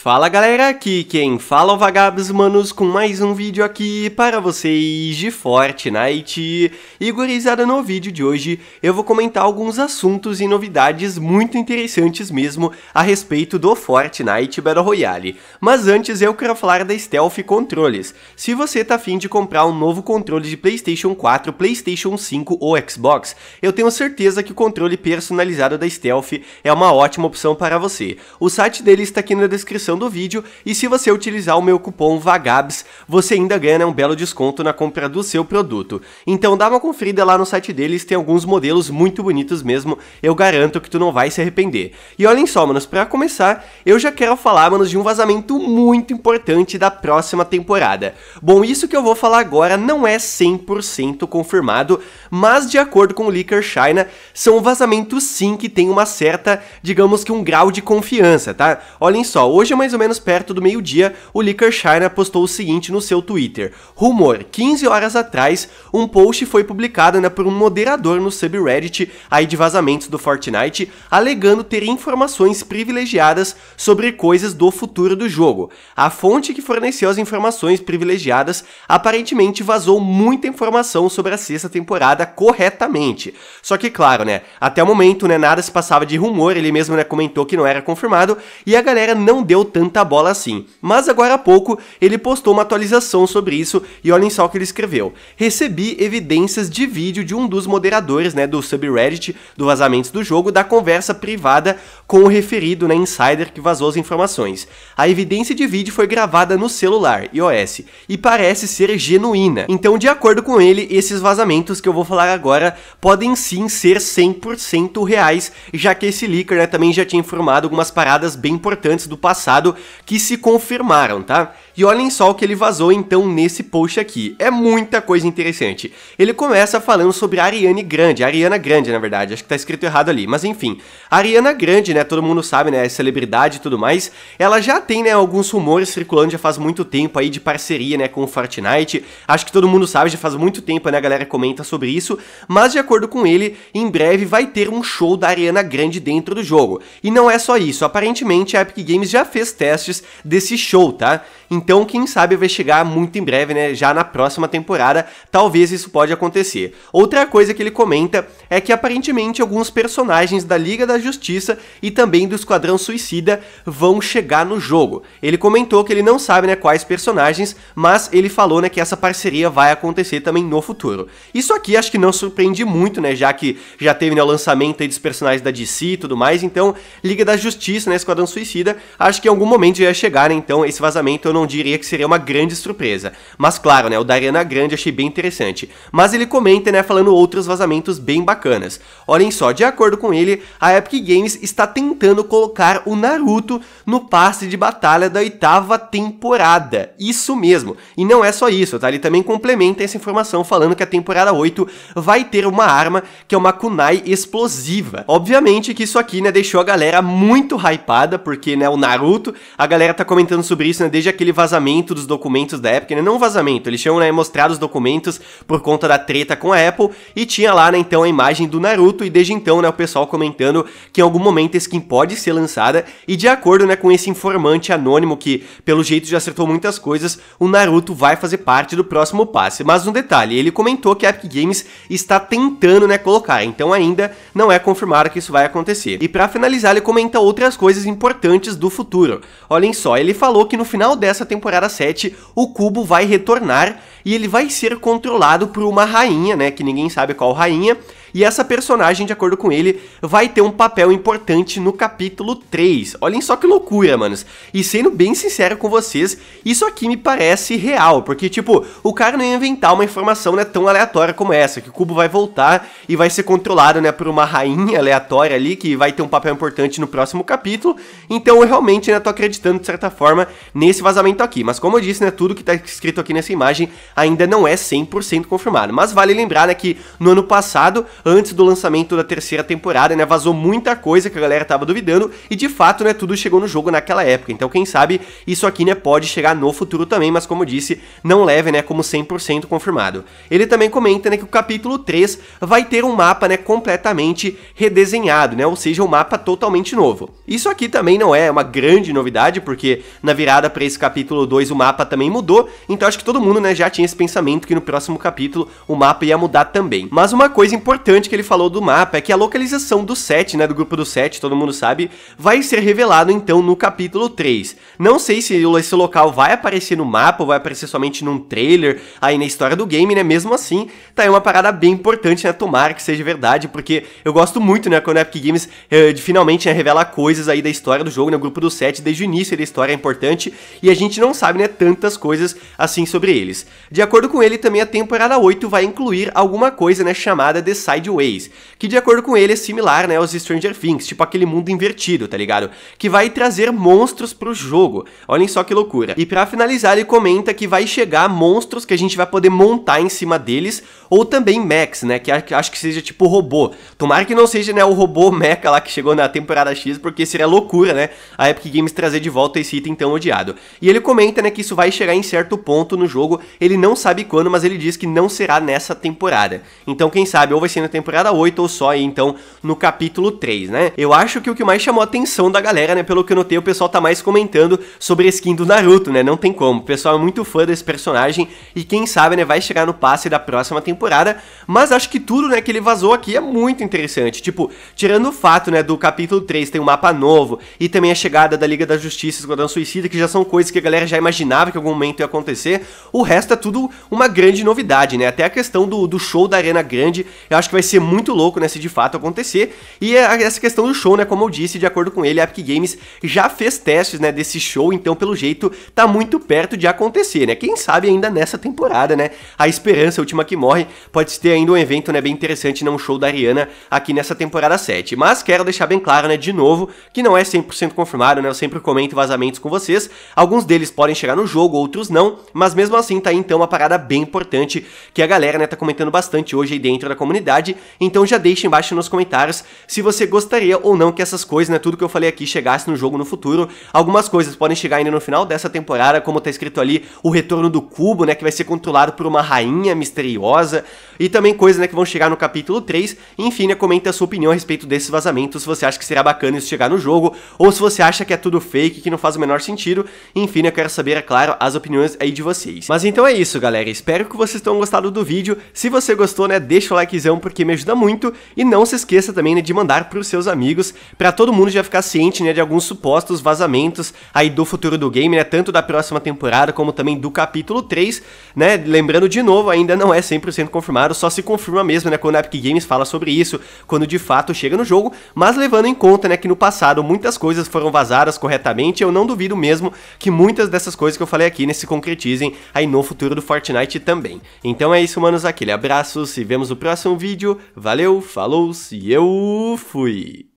Fala galera, aqui quem fala é o Vagabos Manos com mais um vídeo aqui para vocês de Fortnite. E gurizada, no vídeo de hoje eu vou comentar alguns assuntos e novidades muito interessantes mesmo a respeito do Fortnite Battle Royale. Mas antes eu quero falar da Stealth Controles. Se você tá afim de comprar um novo controle de Playstation 4, Playstation 5 ou Xbox, eu tenho certeza que o controle personalizado da Stealth é uma ótima opção para você. O site dele está aqui na descrição descrição do vídeo e se você utilizar o meu cupom VAGABS, você ainda ganha né, um belo desconto na compra do seu produto. Então dá uma conferida lá no site deles, tem alguns modelos muito bonitos mesmo, eu garanto que tu não vai se arrepender. E olhem só, manos, para começar, eu já quero falar, manos, de um vazamento muito importante da próxima temporada. Bom, isso que eu vou falar agora não é 100% confirmado, mas de acordo com o Leaker China, são vazamentos sim que tem uma certa, digamos que um grau de confiança, tá? Olhem só, hoje mais ou menos perto do meio-dia, o Licker China postou o seguinte no seu Twitter. Rumor, 15 horas atrás, um post foi publicado né, por um moderador no subreddit aí de vazamentos do Fortnite, alegando ter informações privilegiadas sobre coisas do futuro do jogo. A fonte que forneceu as informações privilegiadas aparentemente vazou muita informação sobre a sexta temporada corretamente. Só que claro, né, até o momento, né, nada se passava de rumor, ele mesmo né, comentou que não era confirmado e a galera não deu tanta bola assim. Mas agora há pouco ele postou uma atualização sobre isso e olhem só o que ele escreveu. Recebi evidências de vídeo de um dos moderadores, né, do subreddit do vazamentos do jogo da conversa privada com o referido, né, insider que vazou as informações. A evidência de vídeo foi gravada no celular iOS e parece ser genuína. Então, de acordo com ele, esses vazamentos que eu vou falar agora podem sim ser 100% reais, já que esse leaker, né, também já tinha informado algumas paradas bem importantes do passado que se confirmaram, tá? E olhem só o que ele vazou então nesse post aqui. É muita coisa interessante. Ele começa falando sobre a Ariane Grande, Ariana Grande, na verdade, acho que tá escrito errado ali, mas enfim. A Ariana Grande, né, todo mundo sabe, né, é celebridade e tudo mais, ela já tem, né, alguns rumores circulando já faz muito tempo aí de parceria, né, com o Fortnite. Acho que todo mundo sabe, já faz muito tempo, né, a galera comenta sobre isso, mas de acordo com ele, em breve vai ter um show da Ariana Grande dentro do jogo. E não é só isso, aparentemente a Epic Games já fez testes desse show, tá? Então, quem sabe vai chegar muito em breve, né? Já na próxima temporada, talvez isso pode acontecer. Outra coisa que ele comenta é que aparentemente alguns personagens da Liga da Justiça e também do Esquadrão Suicida vão chegar no jogo. Ele comentou que ele não sabe, né, quais personagens, mas ele falou, né, que essa parceria vai acontecer também no futuro. Isso aqui acho que não surpreende muito, né, já que já teve né, o lançamento aí dos personagens da DC e tudo mais, então Liga da Justiça, né, Esquadrão Suicida, acho que em algum momento já ia chegar, né, então esse vazamento eu não diria que seria uma grande surpresa. Mas claro, né, o da Ariana Grande achei bem interessante. Mas ele comenta, né, falando outros vazamentos bem bacanas. Olhem só, de acordo com ele, a Epic Games está tentando colocar o Naruto no passe de batalha da oitava temporada. Isso mesmo. E não é só isso, tá? Ele também complementa essa informação falando que a temporada 8 vai ter uma arma que é uma kunai explosiva. Obviamente que isso aqui, né, deixou a galera muito hypada, porque, né, o Naruto, a galera tá comentando sobre isso, né, desde aquele vazamento dos documentos da Epic, né, não vazamento, eles tinham, né, mostrado os documentos por conta da treta com a Apple, e tinha lá, né, então a imagem do Naruto, e desde então, né, o pessoal comentando que em algum momento a skin pode ser lançada, e de acordo, né, com esse informante anônimo que, pelo jeito, já acertou muitas coisas, o Naruto vai fazer parte do próximo passe. Mas um detalhe, ele comentou que a Epic Games está tentando, né, colocar, então ainda não é confirmado que isso vai acontecer. E para finalizar, ele comenta outras coisas importantes do futuro. Olhem só, ele falou que no final dessa temporada 7, o cubo vai retornar e ele vai ser controlado por uma rainha, né, que ninguém sabe qual rainha, e essa personagem, de acordo com ele, vai ter um papel importante no capítulo 3. Olhem só que loucura, manos. E sendo bem sincero com vocês, isso aqui me parece real, porque, tipo, o cara não ia inventar uma informação né, tão aleatória como essa, que o cubo vai voltar e vai ser controlado né, por uma rainha aleatória ali, que vai ter um papel importante no próximo capítulo. Então eu realmente né, tô acreditando, de certa forma, nesse vazamento aqui. Mas como eu disse, né, tudo que tá escrito aqui nessa imagem ainda não é 100% confirmado. Mas vale lembrar né, que no ano passado antes do lançamento da terceira temporada, né? Vazou muita coisa que a galera tava duvidando e de fato, né, tudo chegou no jogo naquela época. Então, quem sabe isso aqui, né, pode chegar no futuro também, mas como disse, não leve, né, como 100% confirmado. Ele também comenta, né, que o capítulo 3 vai ter um mapa, né, completamente redesenhado, né? Ou seja, um mapa totalmente novo. Isso aqui também não é uma grande novidade, porque na virada para esse capítulo 2 o mapa também mudou, então acho que todo mundo, né, já tinha esse pensamento que no próximo capítulo o mapa ia mudar também. Mas uma coisa importante que ele falou do mapa é que a localização do set, né, do grupo do set, todo mundo sabe, vai ser revelado então no capítulo 3. Não sei se esse local vai aparecer no mapa ou vai aparecer somente num trailer aí na história do game, né? Mesmo assim, tá aí uma parada bem importante, né? Tomara que seja verdade, porque eu gosto muito, né, quando a Epic Games eh, finalmente né, revela coisas aí da história do jogo, né? O grupo do set, desde o início da história é importante e a gente não sabe, né, tantas coisas assim sobre eles. De acordo com ele, também a temporada 8 vai incluir alguma coisa, né, chamada The Sideways, que de acordo com ele é similar, né, aos Stranger Things, tipo aquele mundo invertido, tá ligado? Que vai trazer monstros pro jogo. Olhem só que loucura. E para finalizar, ele comenta que vai chegar monstros que a gente vai poder montar em cima deles, ou também mechs, né, que acho que seja tipo robô. Tomara que não seja, né, o robô mecha lá que chegou na temporada X, porque seria loucura, né, a Epic Games trazer de volta esse item tão odiado. E ele comenta, né, que isso vai chegar em certo ponto no jogo, ele não sabe quando, mas ele diz que não será nessa temporada. Então, quem sabe, ou vai ser na temporada 8 ou só aí, então, no capítulo 3, né? Eu acho que o que mais chamou a atenção da galera, né, pelo que eu notei, o pessoal tá mais comentando sobre a skin do Naruto, né? Não tem como. O pessoal é muito fã desse personagem e quem sabe, né, vai chegar no passe da próxima temporada, mas acho que tudo, né, que ele vazou aqui é muito interessante. Tipo, tirando o fato, né, do capítulo 3 tem um mapa novo e também a chegada da Liga da Justiça Esquadrão Suicida, que já são coisas que a galera já imaginava que em algum momento ia acontecer, o resto é tudo uma grande novidade, né? Até a questão do, do show da Arena Grande, eu acho que vai ser muito louco, né, se de fato acontecer. E essa questão do show, né, como eu disse, de acordo com ele, a Epic Games já fez testes, né, desse show, então pelo jeito tá muito perto de acontecer, né? Quem sabe ainda nessa temporada, né? A esperança, a última que morre, pode ter ainda um evento, né, bem interessante, não um show da Ariana aqui nessa temporada 7. Mas quero deixar bem claro, né, de novo, que não é 100% confirmado, né? Eu sempre comento vazamentos com vocês. Alguns deles podem chegar no jogo, outros não, mas mesmo assim tá aí então uma parada bem importante que a galera, né, tá comentando bastante hoje aí dentro da comunidade. Então já deixa embaixo nos comentários se você gostaria ou não que essas coisas, né, tudo que eu falei aqui chegasse no jogo no futuro. Algumas coisas podem chegar ainda no final dessa temporada, como tá escrito ali, o retorno do cubo, né, que vai ser controlado por uma rainha misteriosa, e também coisas, né, que vão chegar no capítulo 3. Enfim, né, comenta a sua opinião a respeito desses vazamentos, se você acha que será bacana isso chegar no jogo, ou se você acha que é tudo fake, que não faz o menor sentido. Enfim, eu quero saber, é claro, as opiniões aí de vocês. Mas então é isso, galera. Espero que vocês tenham gostado do vídeo. Se você gostou, né, deixa o likezão porque me ajuda muito. E não se esqueça também, né, de mandar pros seus amigos, para todo mundo já ficar ciente, né, de alguns supostos vazamentos aí do futuro do game, né, tanto da próxima temporada como também do capítulo 3, né, lembrando de novo, ainda não é 100% confirmado, só se confirma mesmo, né, quando a Epic Games fala sobre isso, quando de fato chega no jogo, mas levando em conta, né, que no passado muitas coisas foram vazadas corretamente, eu não duvido mesmo que muitas dessas coisas que eu falei aqui, né, se concretizem aí no futuro do Fortnite também. Então é isso, manos, aquele abraço, se vemos no próximo vídeo, valeu, falou, e eu fui!